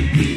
Yeah.